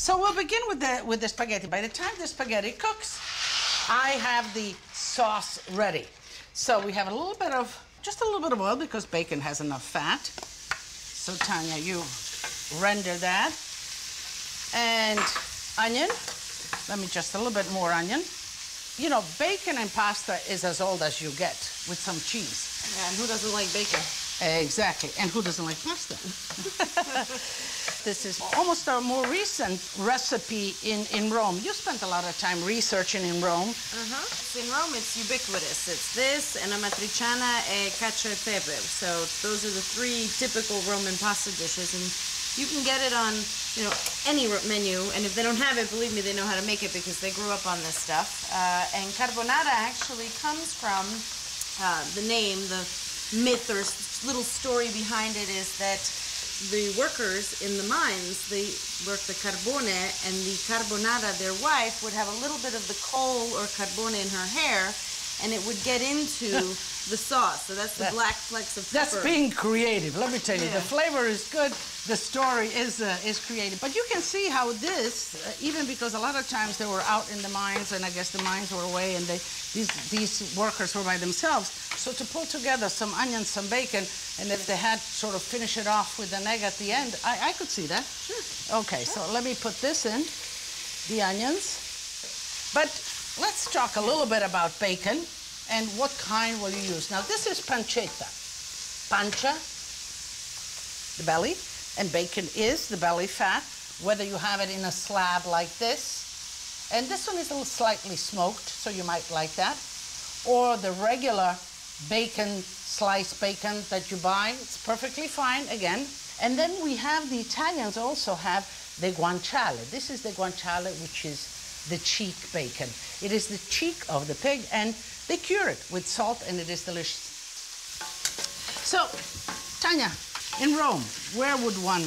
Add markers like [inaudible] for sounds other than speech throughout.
So we'll begin with the with the spaghetti. By the time the spaghetti cooks, I have the sauce ready. So we have a little bit of just a little bit of oil because bacon has enough fat. So Tanya, you render that. And onion. Let me just a little bit more onion. You know, bacon and pasta is as old as you get with some cheese. Yeah, and who doesn't like bacon? Exactly. And who doesn't like pasta? [laughs] this is almost a more recent recipe in, in Rome. You spent a lot of time researching in Rome. Uh-huh. In Rome, it's ubiquitous. It's this, and amatriciana e cacio e pepe. So those are the three typical Roman pasta dishes, and you can get it on, you know, any menu. And if they don't have it, believe me, they know how to make it because they grew up on this stuff. Uh, and carbonara actually comes from uh, the name, the myth or little story behind it is that the workers in the mines, they work the carbone, and the carbonara, their wife, would have a little bit of the coal or carbone in her hair, and it would get into [laughs] the sauce. So that's the black flecks of pepper. That's being creative. Let me tell you, the flavor is good. The story is uh, is creative. But you can see how this, uh, even because a lot of times they were out in the mines, and I guess the mines were away, and they these these workers were by themselves. So to pull together some onions, some bacon, and if they had sort of finish it off with an egg at the end, I, I could see that. Sure. Okay, so let me put this in, the onions. But let's talk a little bit about bacon and what kind will you use. Now this is pancetta. Pancia, the belly, and bacon is the belly fat, whether you have it in a slab like this. And this one is a little slightly smoked, so you might like that. Or the regular bacon, sliced bacon that you buy, it's perfectly fine again. And then we have the Italians also have the guanciale. This is the guanciale, which is the cheek bacon. It is the cheek of the pig, and they cure it with salt, and it is delicious. So, Tanya, in Rome, where would one?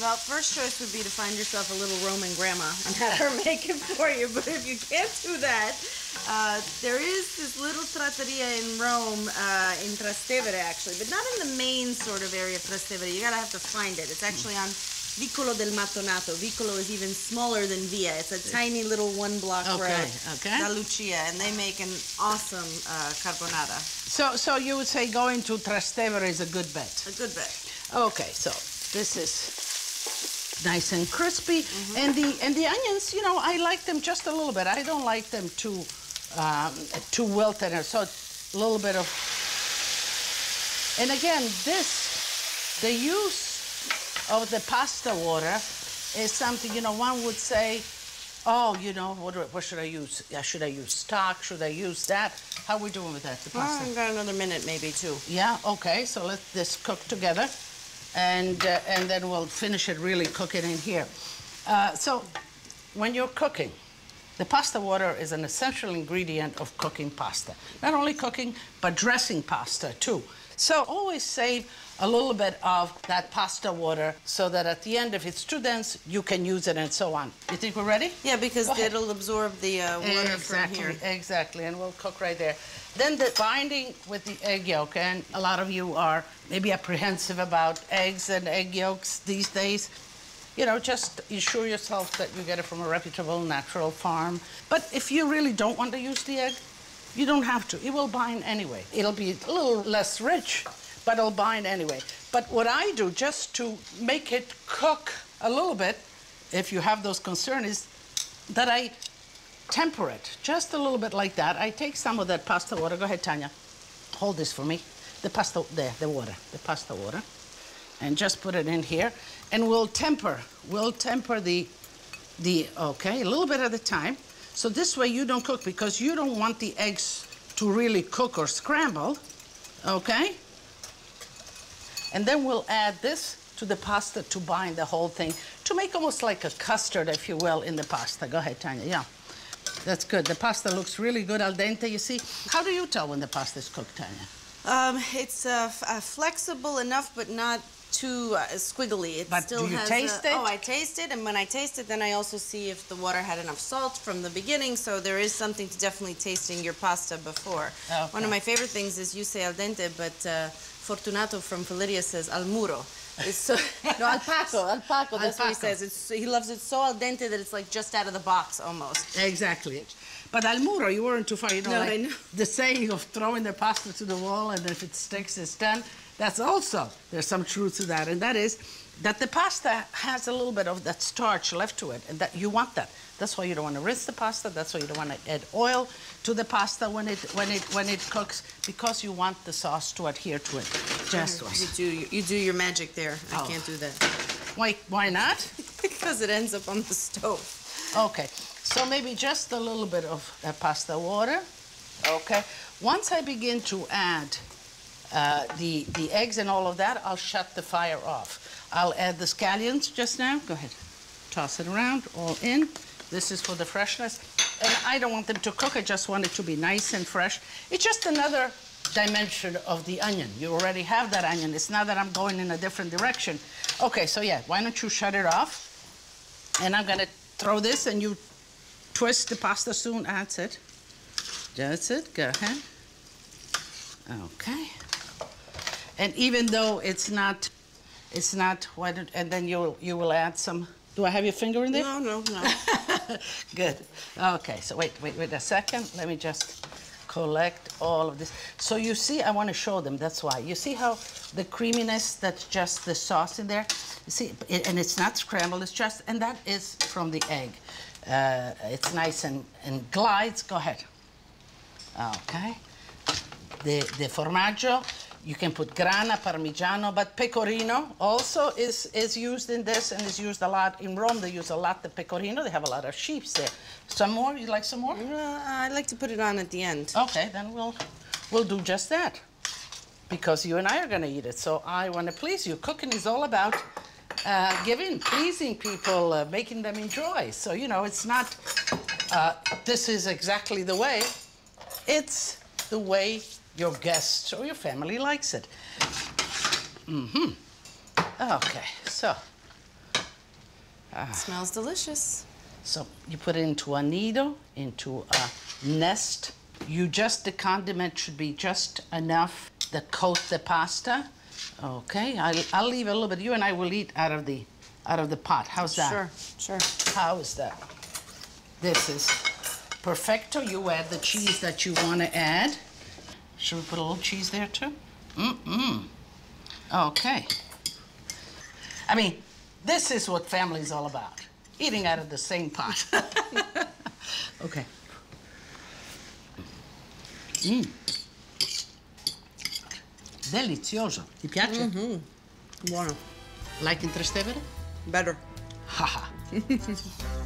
Well, first choice would be to find yourself a little Roman grandma and have her [laughs] make it for you. But if you can't do that, uh, there is this little trattoria in Rome, uh, in Trastevere actually, but not in the main sort of area of Trastevere. You gotta have to find it. It's actually on Vicolo del Mattonato. Vicolo is even smaller than Via. It's a tiny little one block Okay, road. okay. La Lucia, and they make an awesome uh, carbonara. So, so you would say going to Trastevere is a good bet. A good bet. Okay, so this is nice and crispy, and the and the onions, you know, I like them just a little bit. I don't like them too um, too wilted, so a little bit of. And again, this the use of the pasta water is something you know. One would say, oh, you know, what, do- what should I use? Yeah, should I use stock? Should I use that? How are we doing with that? The Well, pasta. I've got another minute maybe too. Yeah, okay, so let this cook together. And, uh, and then we'll finish it, really cook it in here. Uh, so when you're cooking, the pasta water is an essential ingredient of cooking pasta. Not only cooking, but dressing pasta too. So always save a little bit of that pasta water so that at the end, if it's too dense, you can use it and so on. You think we're ready? Yeah, because it'll absorb the uh, water exactly, from here. Exactly, and we'll cook right there. Then the binding with the egg yolk, and a lot of you are maybe apprehensive about eggs and egg yolks these days. You know, just ensure yourself that you get it from a reputable natural farm. But if you really don't want to use the egg, you don't have to. It will bind anyway. It'll be a little less rich, but it'll bind anyway. But what I do just to make it cook a little bit, if you have those concerns, is that I temper it just a little bit like that. I take some of that pasta water. Go ahead, Tanya. Hold this for me. The pasta, there, the water, the pasta water. And just put it in here. And we'll temper, we'll temper the, the, okay, a little bit at a time. So this way you don't cook because you don't want the eggs to really cook or scramble, okay? And then we'll add this to the pasta to bind the whole thing, to make almost like a custard, if you will, in the pasta. Go ahead, Tanya, yeah. That's good. The pasta looks really good al dente, you see. How do you tell when the pasta is cooked, Tanya? Um, it's uh, f- uh, flexible enough, but not too uh, squiggly. It But still do you has taste a, it? Oh, I taste it, and when I taste it, then I also see if the water had enough salt from the beginning. So there is something to definitely tasting your pasta before. Okay. One of my favorite things is you say al dente, but uh, Fortunato from Felidia says al muro. It's so [laughs] no al paco, al paco. That's what he says. It's he loves it so al dente that it's like just out of the box almost. Exactly. But al muro, you weren't too far. You know, No, like know. the saying of throwing the pasta to the wall and if it sticks, it's done. That's also, there's some truth to that. And that is that the pasta has a little bit of that starch left to it. And that you want that. That's why you don't want to rinse the pasta. That's why you don't want to add oil to the pasta when it when it when it cooks because you want the sauce to adhere to it. Just You do you do your magic there. I Oh. can't do that why why not? [laughs] because it ends up on the stove. Okay, so maybe just a little bit of uh, pasta water. Okay, once I begin to add uh, the the eggs and all of that, I'll shut the fire off. I'll add the scallions just now. Go ahead, toss it around, all in. This is for the freshness, and I don't want them to cook. I just want it to be nice and fresh. It's just another dimension of the onion. You already have that onion. It's not that I'm going in a different direction. Okay, so yeah, why don't you shut it off? And I'm gonna throw this and you twist the pasta soon. That's it. That's it. Go ahead. Okay. And even though it's not, it's not, don't, and then you'll, you will add some, do I have your finger in there? No, no, no. [laughs] Good. Okay, so wait, wait, wait a second. Let me just collect all of this. So you see, I want to show them, that's why. You see how the creaminess, that's just the sauce in there? You see, it, and it's not scrambled, it's just, and that is from the egg. Uh, it's nice and, and glides. Go ahead. Okay. The, the formaggio, you can put grana, parmigiano, but pecorino also is, is used in this and is used a lot. In Rome, they use a lot the pecorino. They have a lot of sheep there. Some more? You like some more? Uh, I like to put it on at the end. Okay, then we'll, we'll do just that. Because you and I are going to eat it. So I want to please you. Cooking is all about uh, giving, pleasing people, uh, making them enjoy. So, you know, it's not, uh, this is exactly the way. It's the way your guests or your family likes it. Mm-hmm. Okay, so, It smells delicious. so you put it into a nido, into a nest. You just, the condiment should be just enough to coat the pasta. Okay, I'll, I'll leave a little bit. You and I will eat out of the, out of the pot. How's that? Sure, sure. How is that? This is perfecto. You add the cheese that you want to add. Should we put a little cheese there too? Mm-mm. Okay. I mean, this is what family is all about. Eating out of the same pot. [laughs] okay. Mm. Delizioso. Ti piace? Buono. Like in Trastevere? Better. Haha. [laughs]